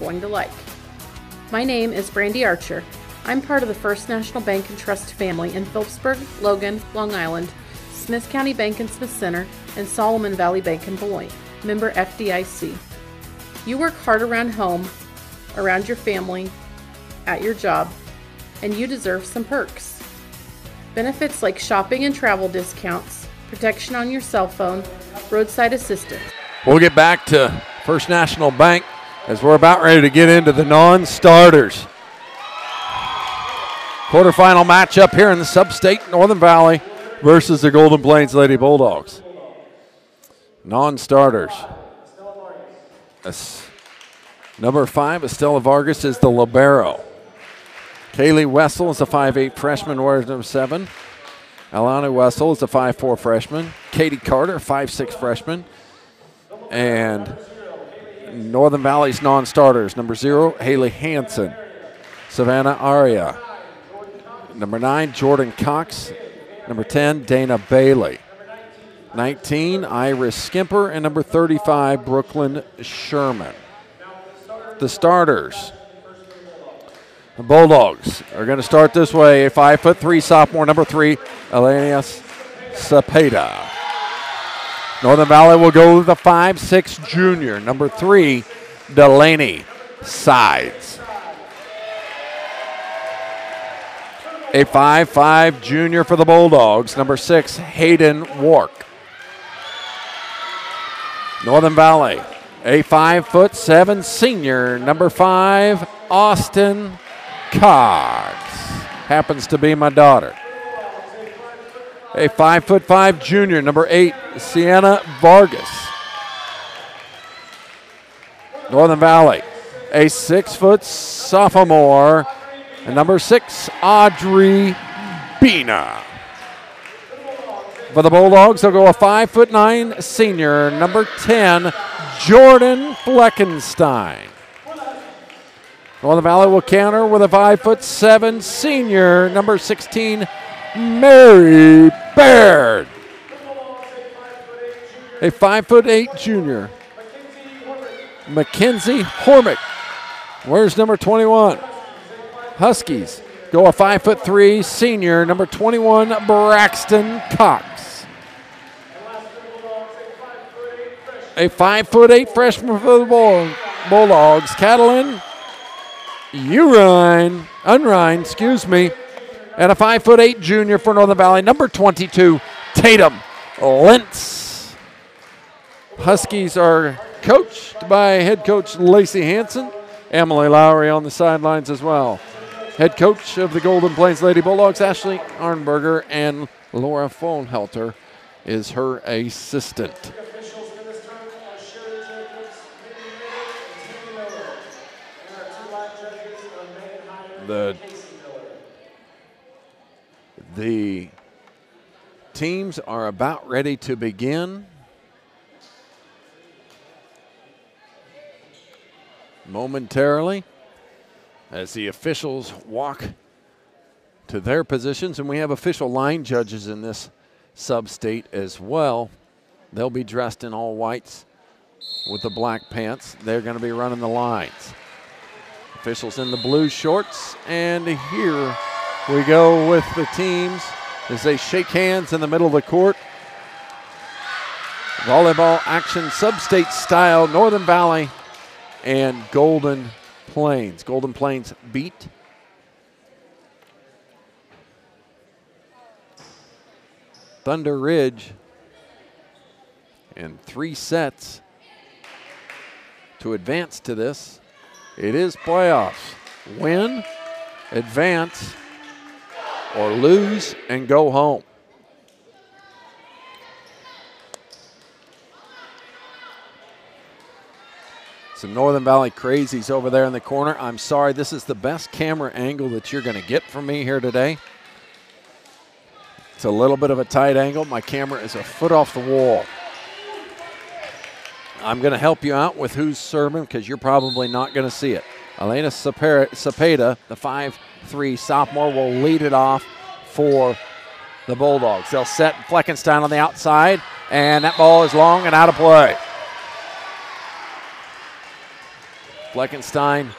going to like. My name is Brandy Archer. I'm part of the First National Bank and Trust family in Phillipsburg, Logan, Long Island, Smith County Bank and Smith Center, and Solomon Valley Bank in Beloit, member FDIC. You work hard around home, around your family, at your job, and you deserve some perks. Benefits like shopping and travel discounts, protection on your cell phone, roadside assistance. We'll get back to First National Bank as we're about ready to get into the non starters. Quarterfinal matchup here in the sub state Northern Valley versus the Golden Plains Lady Bulldogs. Non starters. Number five, Estella Vargas, is the Libero. Kaylee Wessel is a 5'8 freshman, wears number seven. Alana Wessel is a 5'4 freshman. Katie Carter, 5'6 freshman. And Northern Valley's non starters number zero, Haley Hanson. Savannah Aria. Number nine, Jordan Cox. Number 10, Dana Bailey. 19, Iris Skimper. And number 35, Brooklyn Sherman. The starters. The Bulldogs are going to start this way. A five foot three sophomore, number three, Elenius Cepeda. Northern Valley will go with the five six junior, number three, Delaney Sides. A five five junior for the Bulldogs, number six, Hayden Wark. Northern Valley, a five foot seven senior, number five, Austin Cox. Happens to be my daughter. A five foot five junior, number eight, Sienna Vargas. Northern Valley, a six foot sophomore, and number six, Audrey Bina. For the Bulldogs, they'll go a five foot nine senior, number 10, Jordan Fleckenstein. Northern Valley will counter with a five foot seven senior, number 16, Mary Baird. A five foot eight junior, Mackenzie Hormick. Where's number 21? Huskies go a five foot three senior, number 21, Braxton Cox. A five foot eight freshman for the Bulldogs, Catalin Urine, Unrein, excuse me, and a five foot eight junior for Northern Valley, number 22, Tatum Lentz. Huskies are coached by head coach Lacey Hanson, Emily Lowry on the sidelines as well. Head coach of the Golden Plains Lady Bulldogs, Ashley Arnberger, and Laura Fohnhelter is her assistant. the the teams are about ready to begin. Momentarily, as the officials walk to their positions, and we have official line judges in this sub state as well. They'll be dressed in all whites with the black pants. They're going to be running the lines. Officials in the blue shorts. And here we go with the teams as they shake hands in the middle of the court. Volleyball action, sub-state style, Northern Valley and Golden Plains. Golden Plains beat Thunder Ridge in three sets to advance to this. It is playoffs. Win, advance, or lose and go home. Some Northern Valley crazies over there in the corner. I'm sorry, this is the best camera angle that you're going to get from me here today. It's a little bit of a tight angle. My camera is a foot off the wall. I'm going to help you out with who's serving because you're probably not going to see it. Elena Cepeda, the 5'3 sophomore, will lead it off for the Bulldogs. They'll set Fleckenstein on the outside, and that ball is long and out of play. Fleckenstein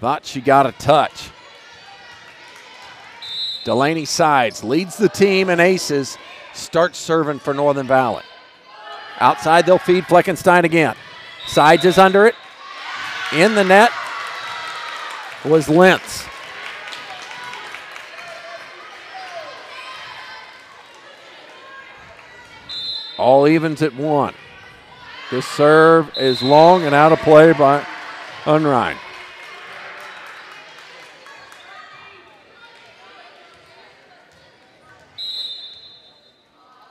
thought she got a touch. Delaney Sides leads the team in aces, starts serving for Northern Valley. Outside, they'll feed Fleckenstein again. Sides is under it. In the net was Lentz. All evens at one. This serve is long and out of play by Unrein.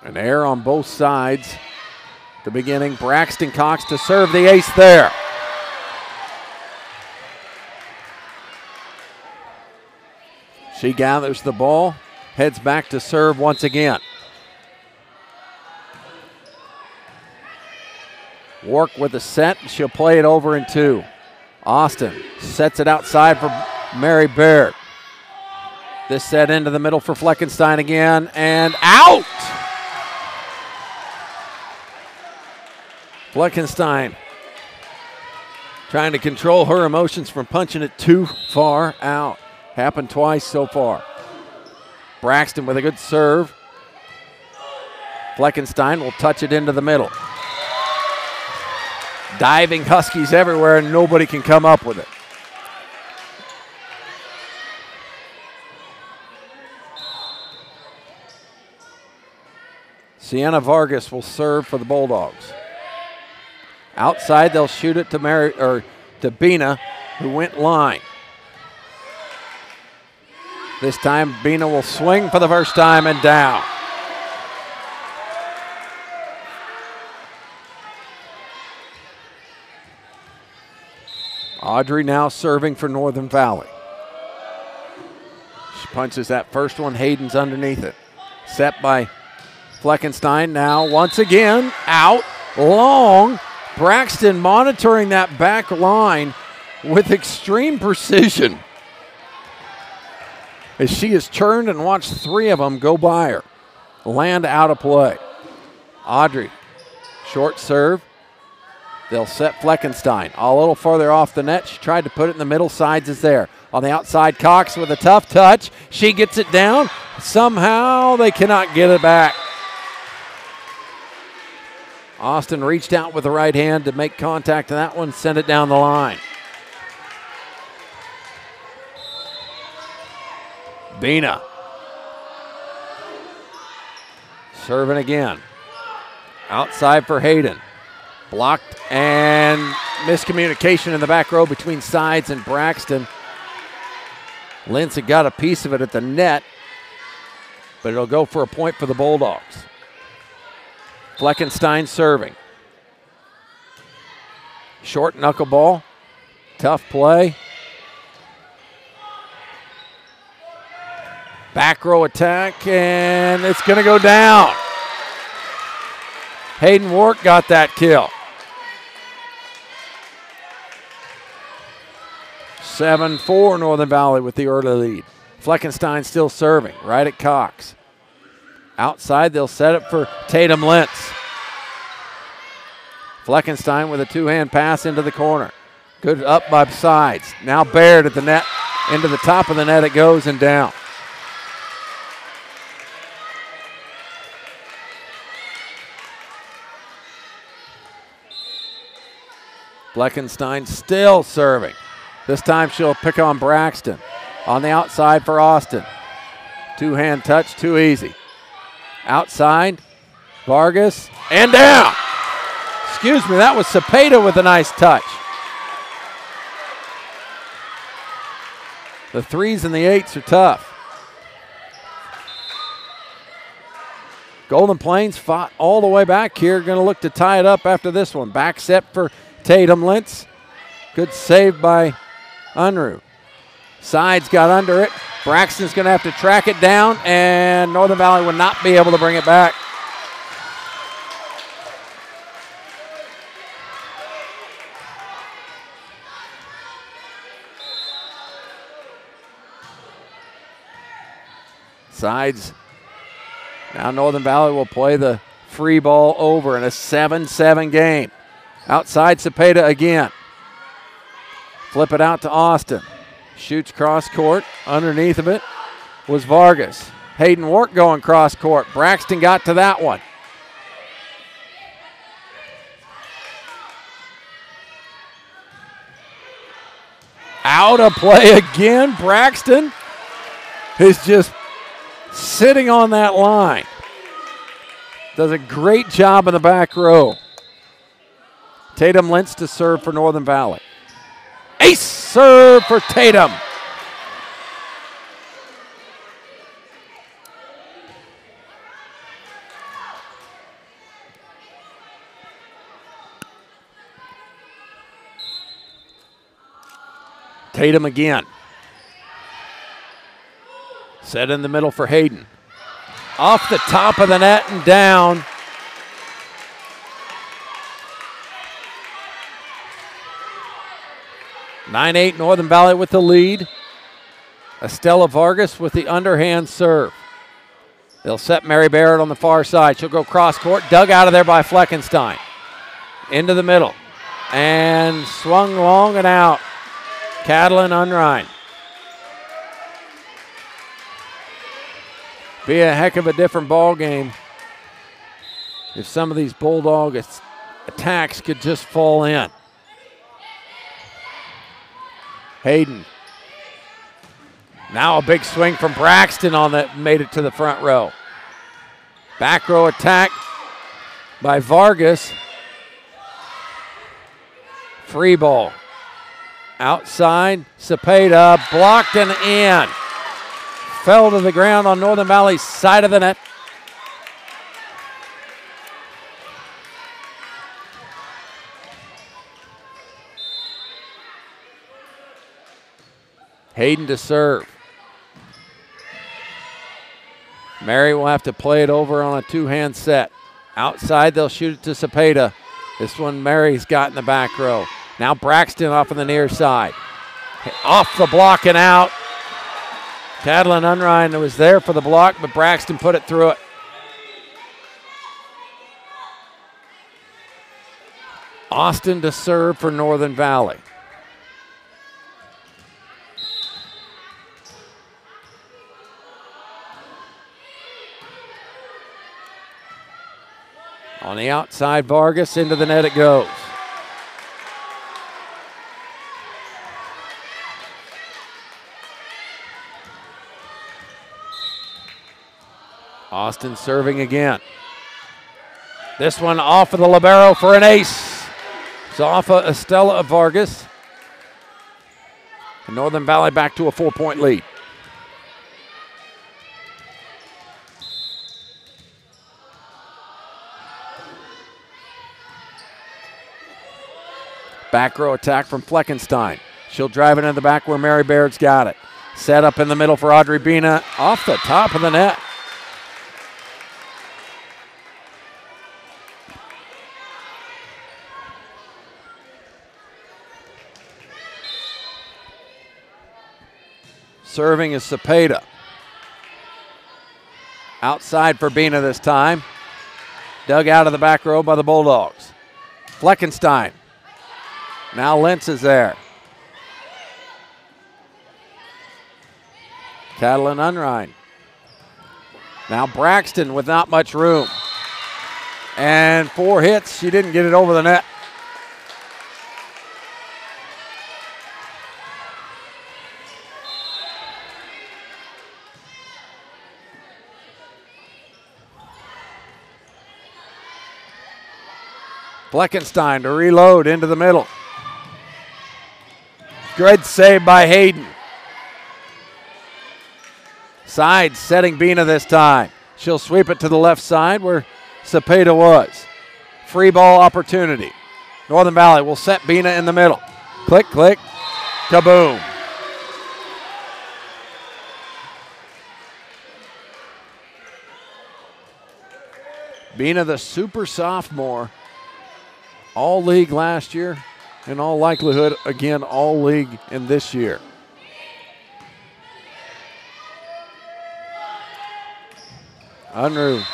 An error on both sides. The beginning, Braxton Cox to serve the ace there. She gathers the ball, heads back to serve once again. Wark with a set. She'll play it over in two. Austin sets it outside for Mary Baird. This set into the middle for Fleckenstein again, and out! Fleckenstein trying to control her emotions from punching it too far out. Happened twice so far. Braxton with a good serve. Fleckenstein will touch it into the middle. Diving Huskies everywhere, and nobody can come up with it. Sienna Vargas will serve for the Bulldogs. Outside, they'll shoot it to Mary or to Bina, who went line. This time, Bina will swing for the first time and down. Audrey now serving for Northern Valley. She punches that first one. Hayden's underneath it. Set by Fleckenstein. Now, once again, out long. Braxton monitoring that back line with extreme precision as she has turned and watched three of them go by her. Land out of play. Audrey, short serve. They'll set Fleckenstein a little further off the net. She tried to put it in the middle. Sides is there. On the outside, Cox with a tough touch. She gets it down. Somehow they cannot get it back. Austin reached out with the right hand to make contact to that one, sent it down the line. Bina. Serving again. Outside for Hayden. Blocked and miscommunication in the back row between Sides and Braxton. Lentz had got a piece of it at the net, but it'll go for a point for the Bulldogs. Fleckenstein serving. Short knuckleball. Tough play. Back row attack, and it's going to go down. Hayden Wark got that kill. 7 4 Northern Valley with the early lead. Fleckenstein still serving right at Cox. Outside, they'll set it for Tatum Lentz. Fleckenstein with a two hand pass into the corner. Good up by sides. Now Baird at the net. Into the top of the net it goes and down. Fleckenstein still serving. This time she'll pick on Braxton. On the outside for Austin. Two hand touch, too easy. Outside, Vargas, and down. Excuse me, that was Cepeda with a nice touch. The threes and the eights are tough. Golden Plains fought all the way back here. Going to look to tie it up after this one. Back set for Tatum Lentz. Good save by Unruh. Sides got under it. Braxton's going to have to track it down, and Northern Valley will not be able to bring it back. Sides. Now Northern Valley will play the free ball over in a 7 7 game. Outside Cepeda again. Flip it out to Austin. Shoots cross court. Underneath of it was Vargas. Hayden Wark going cross court. Braxton got to that one. Out of play again. Braxton is just sitting on that line. Does a great job in the back row. Tatum Lentz to serve for Northern Valley. Ace serve for Tatum. Tatum again. Set in the middle for Hayden. Off the top of the net and down. Nine eight Northern Valley with the lead. Estella Vargas with the underhand serve. They'll set Mary Barrett on the far side. She'll go cross court, dug out of there by Fleckenstein. Into the middle. And swung long and out. Catalin Unrein. Be a heck of a different ball game if some of these Bulldog attacks could just fall in. Hayden. Now a big swing from Braxton on that made it to the front row. Back row attack by Vargas. Free ball. Outside, Cepeda blocked and in. Fell to the ground on Northern Valley's side of the net. Hayden to serve. Mary will have to play it over on a two hand set. Outside, they'll shoot it to Cepeda. This one Mary's got in the back row. Now Braxton off on the near side. Off the block and out. Catalin Unrein was there for the block, but Braxton put it through it. Austin to serve for Northern Valley. On the outside, Vargas into the net it goes. Austin serving again. This one off of the Libero for an ace. It's off of Estella Vargas. And Northern Valley back to a four point lead. Back row attack from Fleckenstein. She'll drive it in the back where Mary Baird's got it. Set up in the middle for Audrey Bina off the top of the net. Serving is Cepeda. Outside for Bina this time. Dug out of the back row by the Bulldogs. Fleckenstein now Lentz is there. Catalin Unrein. Now Braxton with not much room. And four hits. She didn't get it over the net. Fleckenstein to reload into the middle. Good save by Hayden. Side setting Bina this time. She'll sweep it to the left side where Cepeda was. Free ball opportunity. Northern Valley will set Bina in the middle. Click, click, kaboom. Bina, the super sophomore, all league last year, in all likelihood, again, all league in this year. Unruh,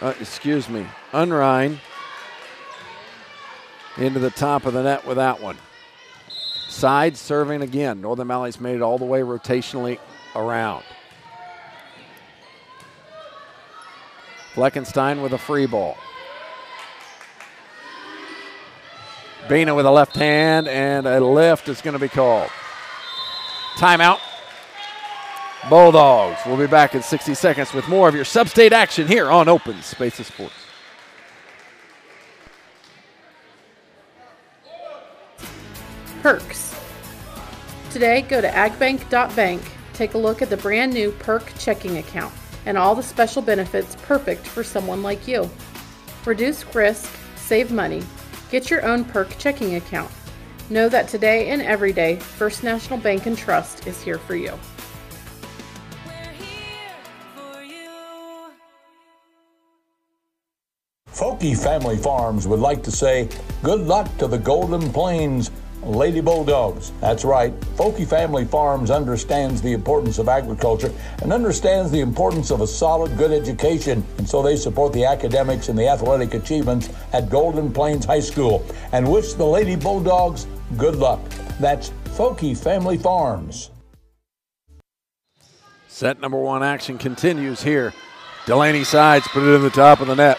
uh, excuse me, Unrein into the top of the net with that one. Side serving again. Northern Valley's made it all the way rotationally around. Fleckenstein with a free ball. Bina with a left hand, and a lift is going to be called. Timeout. Bulldogs. We'll be back in 60 seconds with more of your sub-state action here on Open Space of Sports. Perks. Today, go to agbank.bank, take a look at the brand new Perk checking account and all the special benefits perfect for someone like you. Reduce risk, save money, get your own Perk checking account. Know that today and every day, First National Bank and Trust is here for you. Folky Family Farms would like to say good luck to the Golden Plains Lady Bulldogs. That's right. Folky Family Farms understands the importance of agriculture and understands the importance of a solid, good education. And so they support the academics and the athletic achievements at Golden Plains High School and wish the Lady Bulldogs good luck. That's Folky Family Farms. Set number one action continues here. Delaney Sides, put it in the top of the net.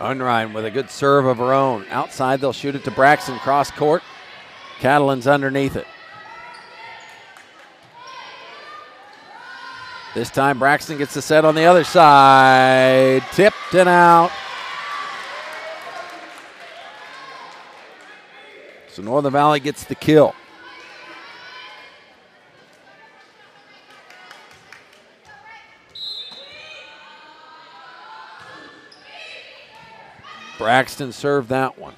Unrein with a good serve of her own. Outside, they'll shoot it to Braxton, cross court. Catalan's underneath it. This time, Braxton gets the set on the other side. Tipped and out. So Northern Valley gets the kill. Braxton served that one.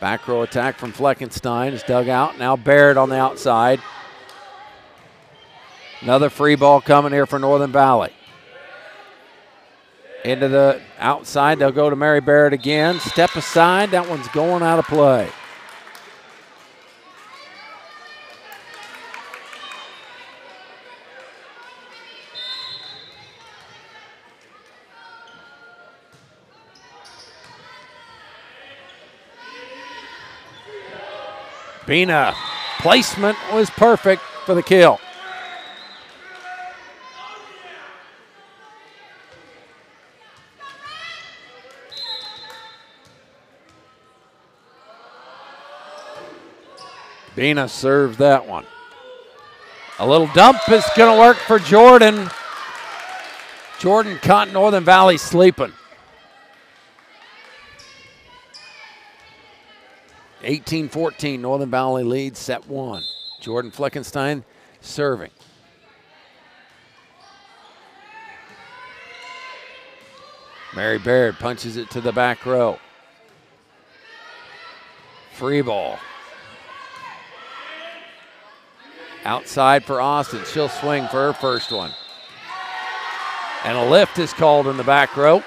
Back row attack from Fleckenstein is dug out. Now Barrett on the outside. Another free ball coming here for Northern Valley. Into the outside, they'll go to Mary Barrett again. Step aside, that one's going out of play. Bina placement was perfect for the kill. Bina serves that one. A little dump is going to work for Jordan. Jordan caught Northern Valley sleeping. 18 14, Northern Valley leads set one. Jordan Fleckenstein serving. Mary Baird punches it to the back row. Free ball. Outside for Austin. She'll swing for her first one. And a lift is called in the back row.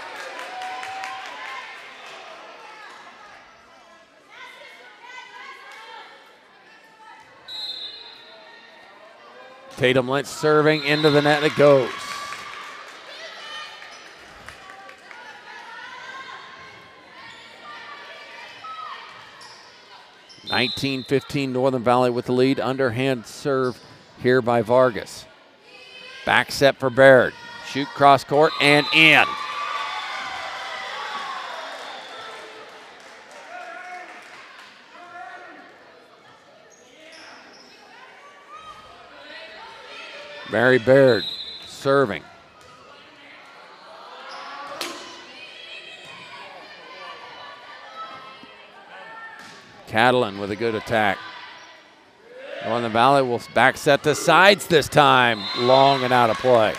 Tatum Lynch serving into the net. It goes. Nineteen fifteen Northern Valley with the lead. Underhand serve here by Vargas. Back set for Baird. Shoot cross court and in. Mary Baird serving. Catalan with a good attack. Northern Valley will back set the sides this time. Long and out of play.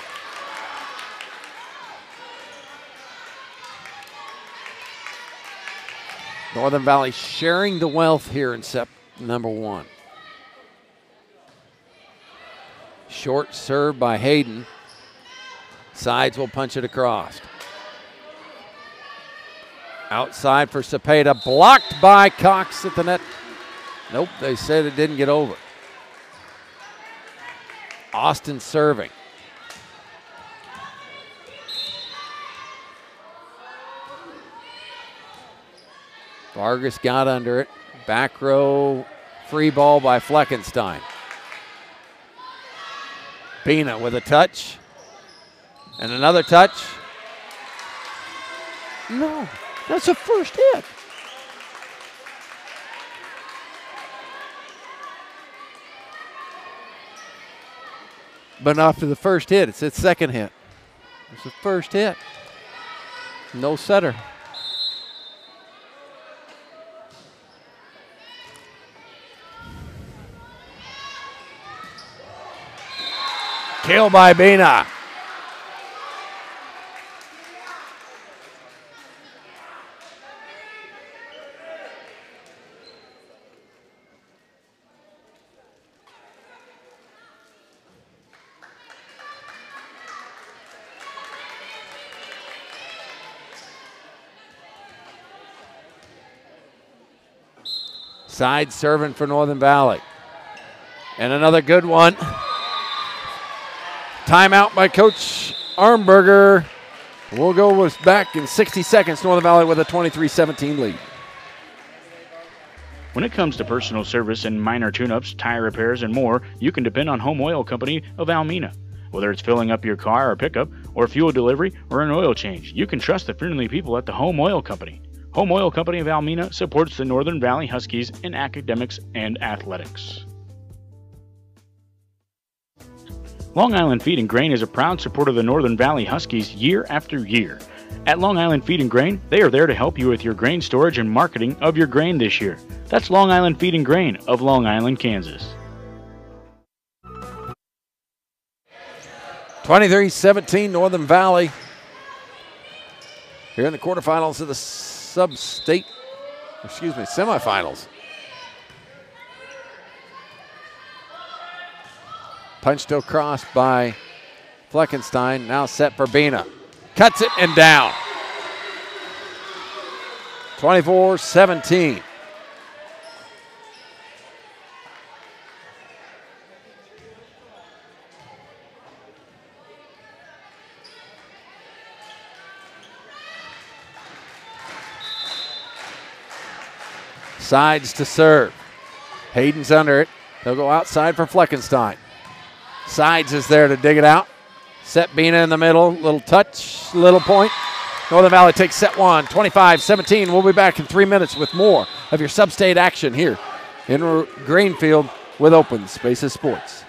Northern Valley sharing the wealth here in set number one. Short serve by Hayden. Sides will punch it across. Outside for Cepeda, blocked by Cox at the net. Nope, they said it didn't get over. Austin serving. Vargas got under it. Back row free ball by Fleckenstein. Bina with a touch. And another touch. No, that's a first hit. But for the first hit. It's its second hit. It's the first hit. No setter. Kill by Bina. Side serving for Northern Valley. And another good one. Timeout by Coach Armberger. We'll go with back in 60 seconds. Northern Valley with a 23 17 lead. When it comes to personal service and minor tune ups, tire repairs, and more, you can depend on Home Oil Company of Almena. Whether it's filling up your car or pickup, or fuel delivery, or an oil change, you can trust the friendly people at the Home Oil Company. Home Oil Company of Almena supports the Northern Valley Huskies in academics and athletics. Long Island Feed and Grain is a proud supporter of the Northern Valley Huskies year after year. At Long Island Feed and Grain, they are there to help you with your grain storage and marketing of your grain this year. That's Long Island Feed and Grain of Long Island, Kansas. 23 17 Northern Valley. Here in the quarterfinals of the sub state, excuse me, semifinals. Punched across by Fleckenstein. Now set for Bina. Cuts it and down. 24 17. Sides to serve. Hayden's under it. They'll go outside for Fleckenstein. Sides is there to dig it out. Set Bina in the middle. Little touch, little point. Northern Valley takes set one, 25 17. We'll be back in three minutes with more of your sub state action here in Grainfield with Open Spaces Sports.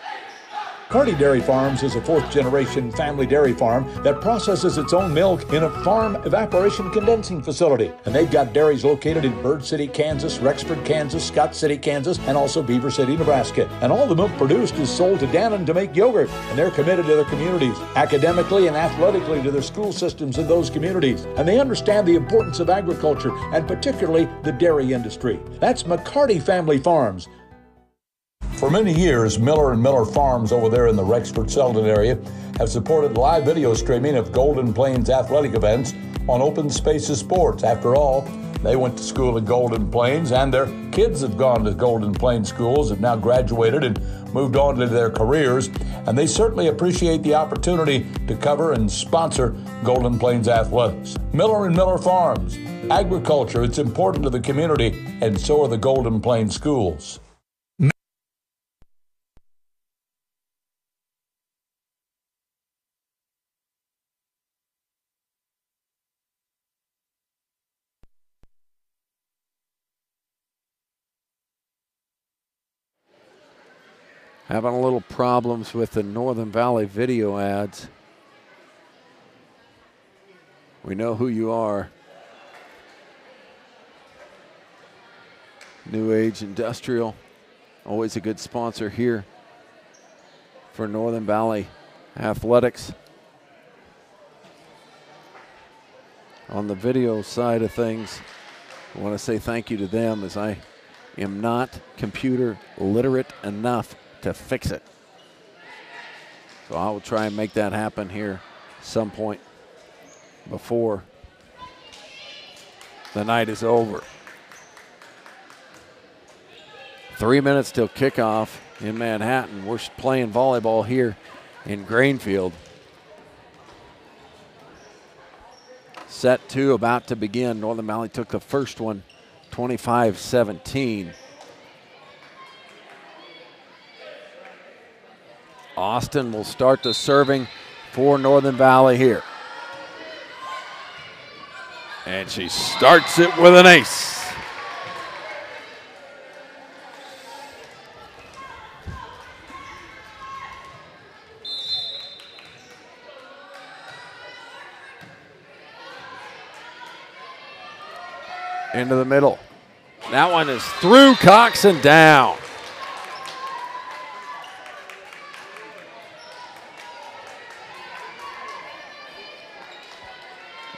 Carty Dairy Farms is a fourth generation family dairy farm that processes its own milk in a farm evaporation condensing facility. And they've got dairies located in Bird City, Kansas, Rexford, Kansas, Scott City, Kansas, and also Beaver City, Nebraska. And all the milk produced is sold to Dannon to make yogurt. And they're committed to their communities, academically and athletically to their school systems in those communities. And they understand the importance of agriculture and particularly the dairy industry. That's McCarty Family Farms. For many years, Miller and Miller Farms over there in the Rexford Selden area have supported live video streaming of Golden Plains athletic events on Open Spaces Sports. After all, they went to school at Golden Plains, and their kids have gone to Golden Plains schools, have now graduated and moved on to their careers, and they certainly appreciate the opportunity to cover and sponsor Golden Plains athletics. Miller and Miller Farms, agriculture, it's important to the community, and so are the Golden Plains schools. Having a little problems with the Northern Valley video ads. We know who you are. New Age Industrial, always a good sponsor here for Northern Valley Athletics. On the video side of things, I want to say thank you to them as I am not computer literate enough to fix it. So I will try and make that happen here some point before the night is over. Three minutes till kickoff in Manhattan. We're playing volleyball here in Grainfield. Set two about to begin. Northern Valley took the first one 25 17. Austin will start the serving for Northern Valley here. And she starts it with an ace. Into the middle. That one is through Cox and down.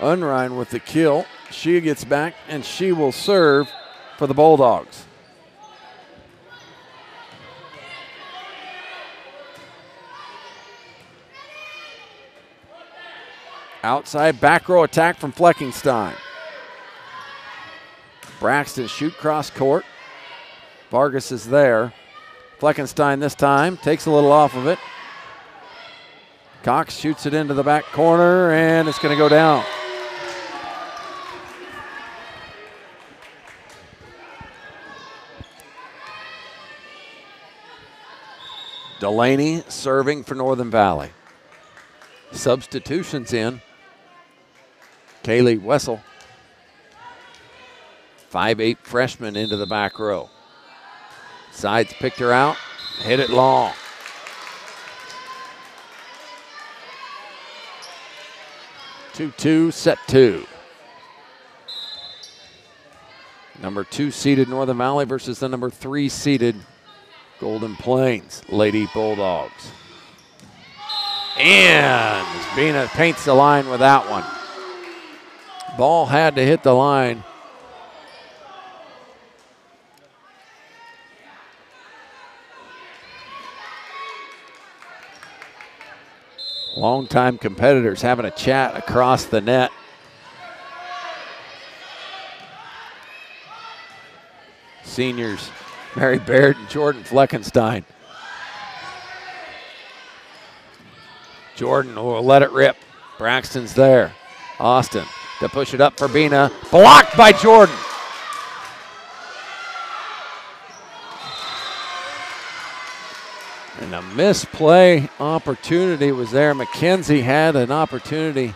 Unrein with the kill. She gets back and she will serve for the Bulldogs. Outside back row attack from Fleckenstein. Braxton shoot cross court. Vargas is there. Fleckenstein this time takes a little off of it. Cox shoots it into the back corner and it's going to go down. Delaney serving for Northern Valley. Substitutions in. Kaylee Wessel, five-eight freshman into the back row. Sides picked her out, hit it long. Two-two, set two. Number two seeded Northern Valley versus the number three seeded Golden Plains Lady Bulldogs. And Bina paints the line with that one. Ball had to hit the line. Longtime competitors having a chat across the net. Seniors Mary Baird and Jordan Fleckenstein. Jordan will let it rip. Braxton's there. Austin to push it up for Bina. Blocked by Jordan. And a misplay opportunity was there. McKenzie had an opportunity.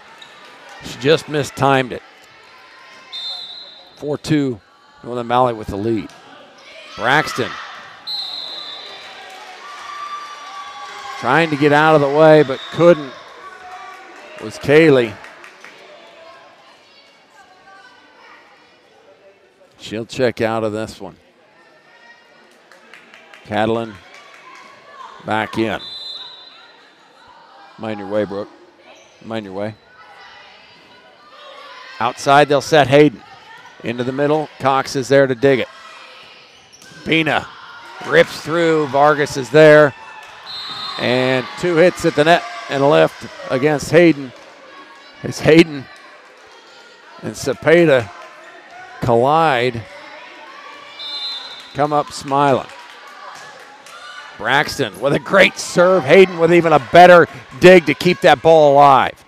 She just mistimed it. 4 2, Northern Valley with the lead. Braxton trying to get out of the way, but couldn't. Was Kaylee. She'll check out of this one. Catalan back in. Mind your way, Brooke. Mind your way. Outside, they'll set Hayden. Into the middle. Cox is there to dig it. Bina rips through. Vargas is there. And two hits at the net and a lift against Hayden. It's Hayden and Cepeda collide. Come up smiling. Braxton with a great serve. Hayden with even a better dig to keep that ball alive.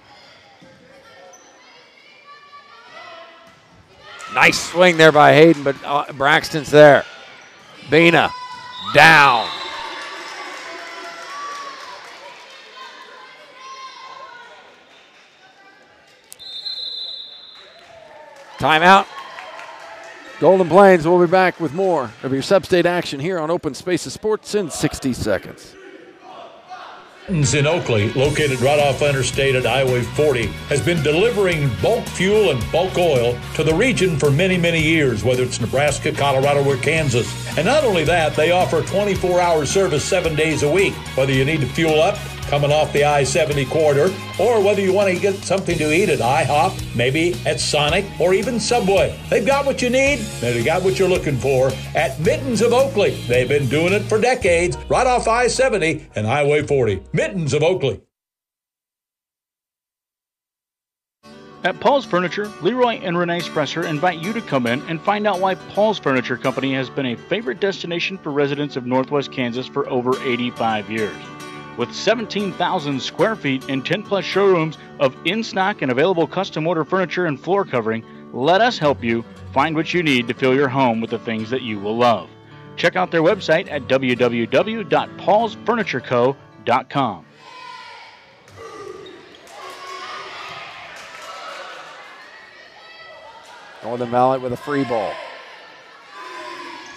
Nice swing there by Hayden, but uh, Braxton's there. Bina down. Timeout. Golden Plains will be back with more of your sub-state action here on Open Spaces Sports in 60 seconds. In Oakley, located right off Interstate at Highway 40, has been delivering bulk fuel and bulk oil to the region for many, many years, whether it's Nebraska, Colorado, or Kansas. And not only that, they offer 24 hour service seven days a week. Whether you need to fuel up, coming off the I 70 corridor, or whether you want to get something to eat at IHOP, maybe at Sonic, or even Subway. They've got what you need, they've got what you're looking for at Mittens of Oakley. They've been doing it for decades, right off I 70 and Highway 40. Mittens of Oakley. At Paul's Furniture, Leroy and Renee Spresser invite you to come in and find out why Paul's Furniture Company has been a favorite destination for residents of Northwest Kansas for over 85 years. With 17,000 square feet and 10 plus showrooms of in stock and available custom order furniture and floor covering, let us help you find what you need to fill your home with the things that you will love. Check out their website at www.paulsfurnitureco.com. Northern Valley with a free ball.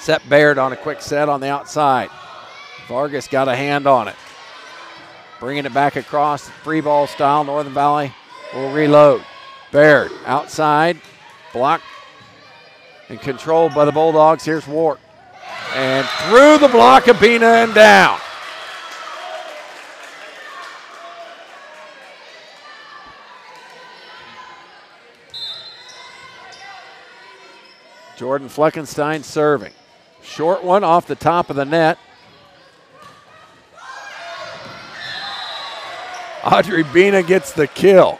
Set Baird on a quick set on the outside. Vargas got a hand on it. Bringing it back across, free ball style. Northern Valley will reload. Baird outside, blocked and controlled by the Bulldogs. Here's Wark. And through the block of Bina and down. Jordan Fleckenstein serving. Short one off the top of the net. Audrey Bina gets the kill.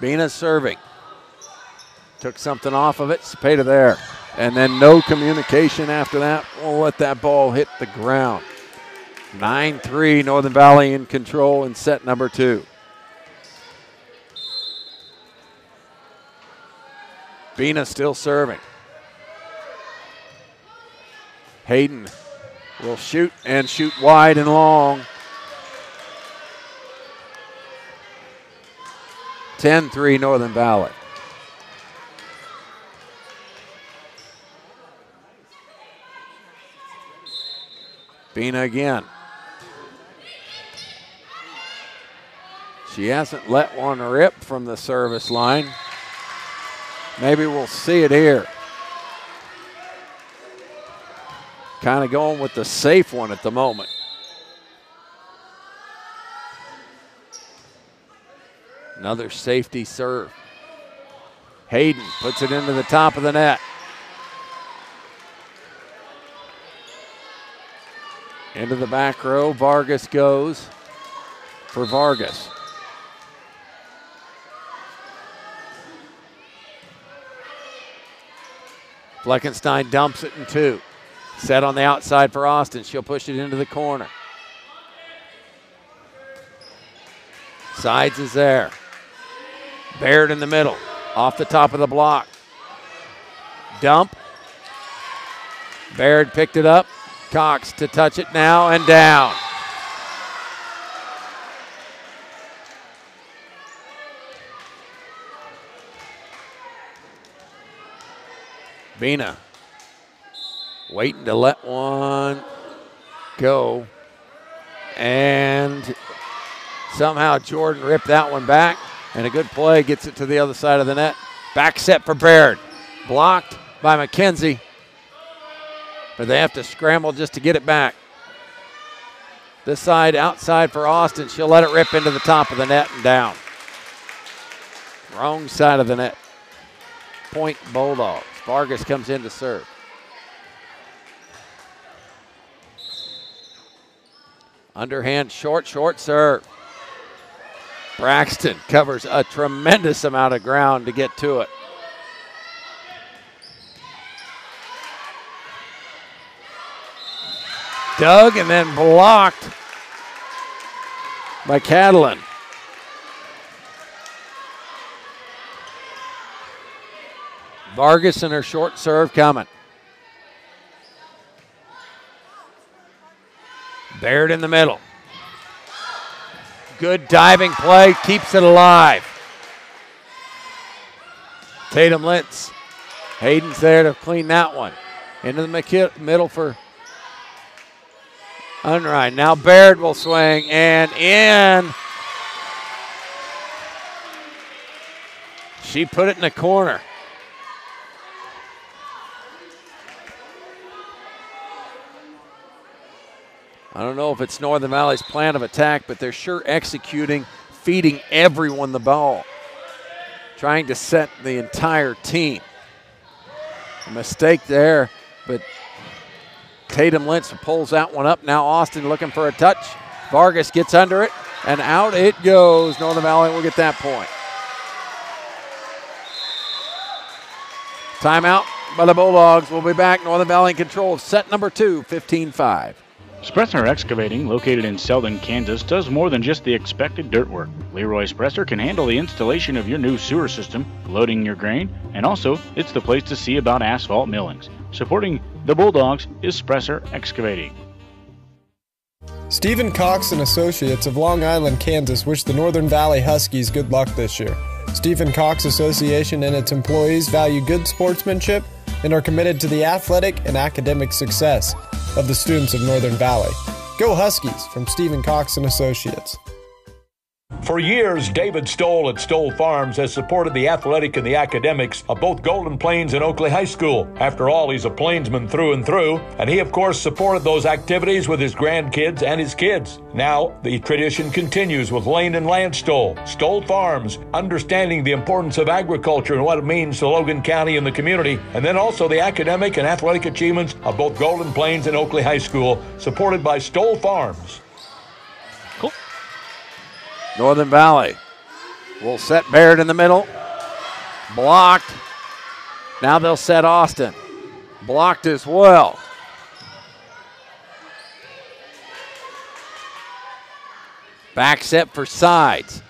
Bina serving. Took something off of it. Cepeda there. And then no communication after that. We'll let that ball hit the ground. 9 3, Northern Valley in control in set number two. Bina still serving. Hayden will shoot and shoot wide and long. 10 3 Northern Valley. Bina again. She hasn't let one rip from the service line. Maybe we'll see it here. Kind of going with the safe one at the moment. Another safety serve. Hayden puts it into the top of the net. Into the back row, Vargas goes for Vargas. Fleckenstein dumps it in two. Set on the outside for Austin. She'll push it into the corner. Sides is there. Baird in the middle. Off the top of the block. Dump. Baird picked it up. Cox to touch it now and down. Bina waiting to let one go. And somehow Jordan ripped that one back. And a good play gets it to the other side of the net. Back set for Baird. Blocked by McKenzie. But they have to scramble just to get it back. This side outside for Austin. She'll let it rip into the top of the net and down. Wrong side of the net. Point Bulldogs. Vargas comes in to serve. Underhand short, short serve. Braxton covers a tremendous amount of ground to get to it. Dug and then blocked by Catalan. Vargas and her short serve coming. Baird in the middle. Good diving play, keeps it alive. Tatum Lentz. Hayden's there to clean that one. Into the middle for Unrein. Now Baird will swing and in. She put it in the corner. I don't know if it's Northern Valley's plan of attack, but they're sure executing, feeding everyone the ball, trying to set the entire team. A mistake there, but Tatum Lentz pulls that one up. Now Austin looking for a touch. Vargas gets under it, and out it goes. Northern Valley will get that point. Timeout by the Bulldogs. We'll be back. Northern Valley in control of set number two, 15 5. Spresser Excavating, located in Selden, Kansas, does more than just the expected dirt work. Leroy Spresser can handle the installation of your new sewer system, loading your grain, and also it's the place to see about asphalt millings. Supporting the Bulldogs is Spresser Excavating. Stephen Cox and Associates of Long Island, Kansas wish the Northern Valley Huskies good luck this year. Stephen Cox Association and its employees value good sportsmanship and are committed to the athletic and academic success of the students of Northern Valley. Go Huskies from Stephen Cox and Associates. For years, David Stoll at Stoll Farms has supported the athletic and the academics of both Golden Plains and Oakley High School. After all, he's a plainsman through and through, and he, of course, supported those activities with his grandkids and his kids. Now, the tradition continues with Lane and Lance Stoll. Stoll Farms, understanding the importance of agriculture and what it means to Logan County and the community, and then also the academic and athletic achievements of both Golden Plains and Oakley High School, supported by Stoll Farms. Northern Valley will set Barrett in the middle. Blocked. Now they'll set Austin. Blocked as well. Back set for sides.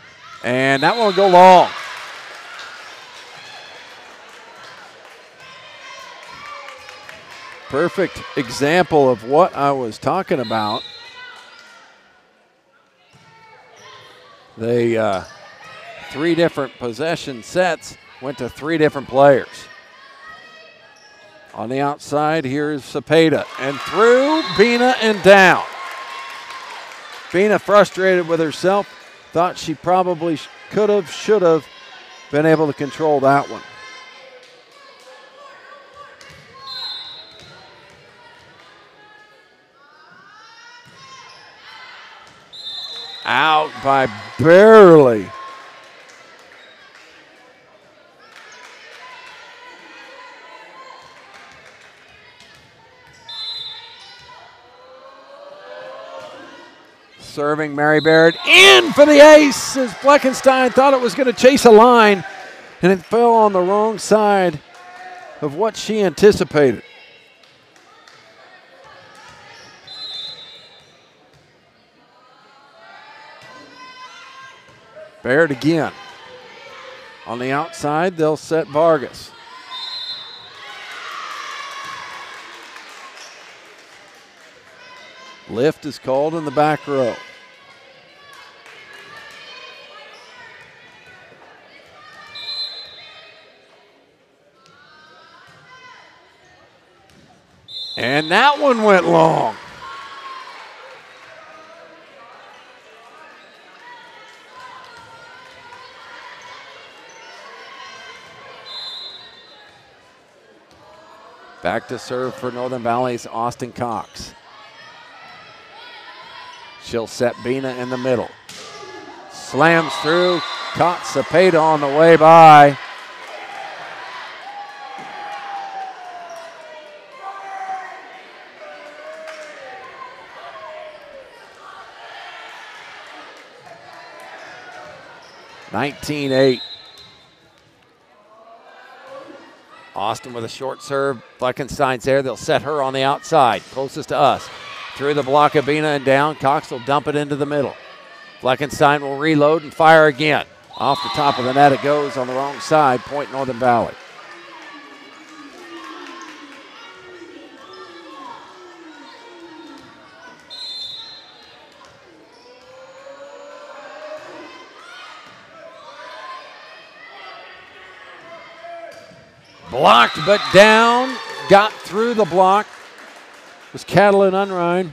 And that one will go long. Perfect example of what I was talking about. They uh, three different possession sets went to three different players. On the outside, here's Cepeda and through Bina and down. Bina frustrated with herself, thought she probably could have, should have been able to control that one. Out by barely. Serving Mary Barrett in for the ace as Fleckenstein thought it was going to chase a line and it fell on the wrong side of what she anticipated. Barrett again. On the outside, they'll set Vargas. Lift is called in the back row. And that one went long. Back to serve for Northern Valley's Austin Cox. She'll set Bina in the middle. Slams through, caught Cepeda on the way by. Nineteen eight. Austin with a short serve. Fleckenstein's there. They'll set her on the outside, closest to us. Through the block of Bina and down. Cox will dump it into the middle. Fleckenstein will reload and fire again. Off the top of the net it goes on the wrong side. Point Northern Valley. Blocked but down. Got through the block. Was Catalin Unrein.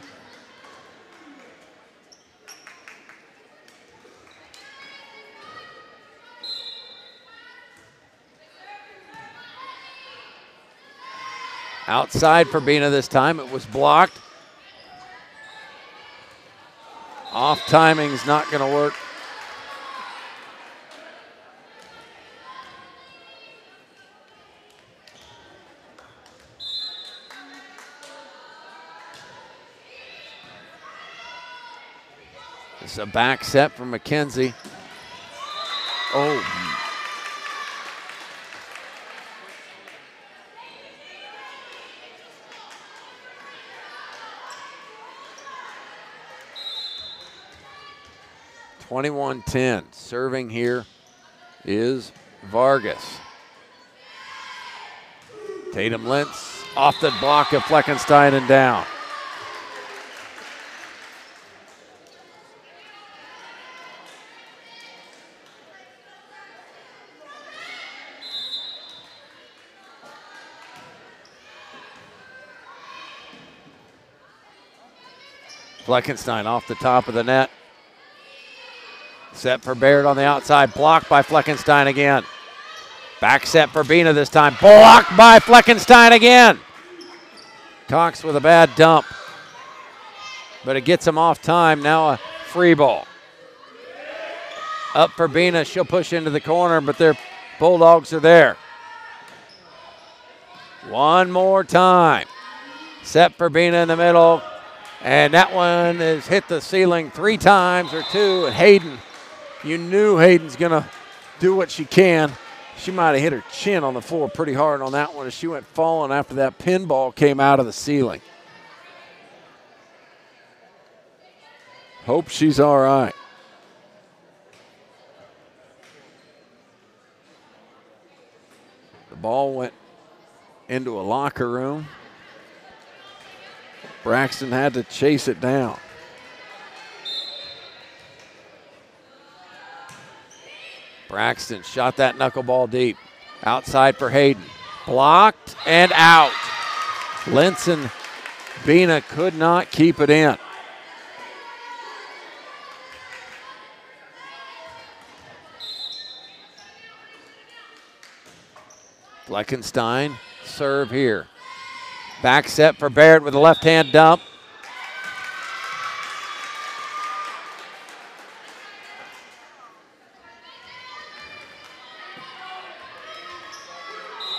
Outside for Bina this time. It was blocked. Off timing's not going to work. A back set from McKenzie. Oh. Twenty-one ten. Serving here is Vargas. Tatum Lentz off the block of Fleckenstein and down. Fleckenstein off the top of the net. Set for Baird on the outside, blocked by Fleckenstein again. Back set for Bina this time, blocked by Fleckenstein again. Cox with a bad dump, but it gets him off time. Now a free ball. Up for Bina, she'll push into the corner, but their Bulldogs are there. One more time. Set for Bina in the middle, and that one has hit the ceiling three times or two. And Hayden, you knew Hayden's going to do what she can. She might have hit her chin on the floor pretty hard on that one as she went falling after that pinball came out of the ceiling. Hope she's all right. The ball went into a locker room. Braxton had to chase it down. Braxton shot that knuckleball deep. Outside for Hayden. Blocked and out. Linson Bina could not keep it in. Fleckenstein serve here. Back set for Barrett with a left hand dump.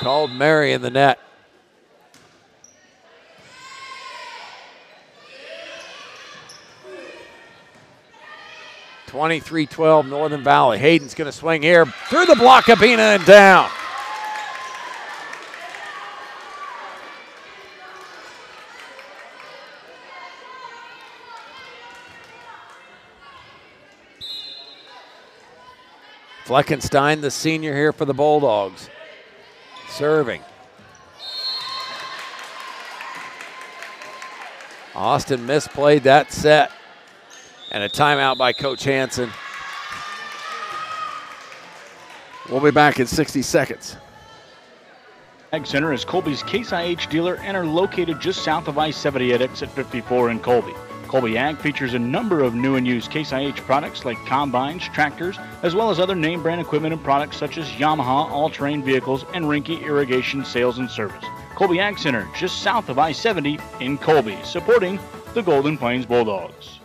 Called Mary in the net. Twenty-three twelve Northern Valley. Hayden's going to swing here through the block of Bina and down. Fleckenstein, the senior here for the Bulldogs. Serving. Austin misplayed that set. And a timeout by Coach Hanson. We'll be back in 60 seconds. Ag Center is Colby's Case IH dealer and are located just south of I-70 at exit 54 in Colby. Colby Ag features a number of new and used Case IH products like combines, tractors, as well as other name brand equipment and products such as Yamaha all-terrain vehicles and Reinke irrigation sales and service. Colby Ag Center, just south of I-70 in Colby, supporting the Golden Plains Bulldogs.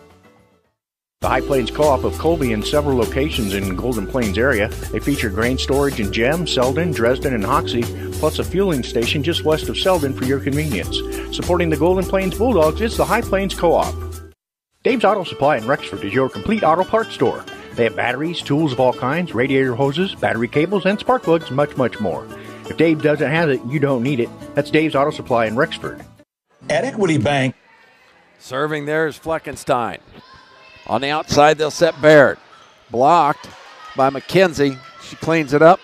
The High Plains Co-op of Colby in several locations in Golden Plains area. They feature grain storage in Gem, Selden, Dresden, and Hoxie, plus a fueling station just west of Selden for your convenience. Supporting the Golden Plains Bulldogs, it's the High Plains Co-op. Dave's Auto Supply in Rexford is your complete auto parts store. They have batteries, tools of all kinds, radiator hoses, battery cables, and spark plugs, much, much more. If Dave doesn't have it, you don't need it. That's Dave's Auto Supply in Rexford. At Equity Bank, Serving there is Fleckenstein. On the outside, they'll set Baird. Blocked by McKenzie. She cleans it up.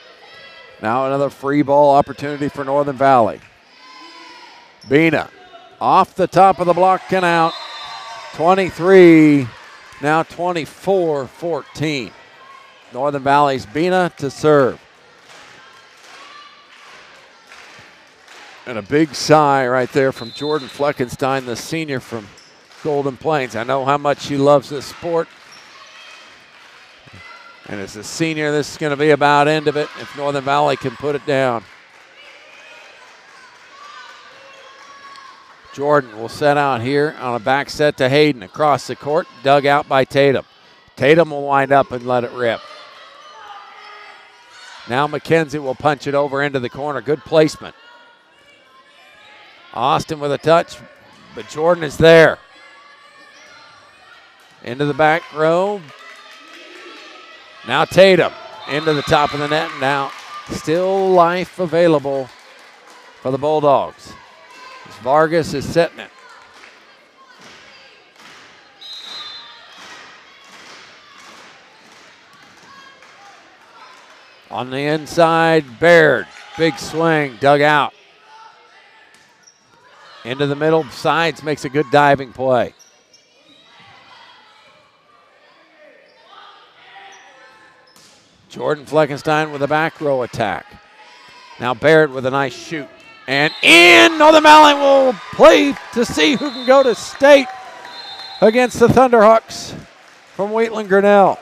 Now another free ball opportunity for Northern Valley. Bina off the top of the block and out. 23, now 24 14. Northern Valley's Bina to serve. And a big sigh right there from Jordan Fleckenstein, the senior from Golden Plains. I know how much she loves this sport. And as a senior, this is going to be about end of it if Northern Valley can put it down. Jordan will set out here on a back set to Hayden across the court, dug out by Tatum. Tatum will wind up and let it rip. Now McKenzie will punch it over into the corner. Good placement. Austin with a touch, but Jordan is there. Into the back row. Now Tatum into the top of the net. Now still life available for the Bulldogs. Vargas is setting it. On the inside, Baird. Big swing, dug out. Into the middle, sides makes a good diving play. Jordan Fleckenstein with a back row attack. Now Barrett with a nice shoot. And in, Northern Valley will play to see who can go to state against the Thunderhawks from Wheatland Grinnell.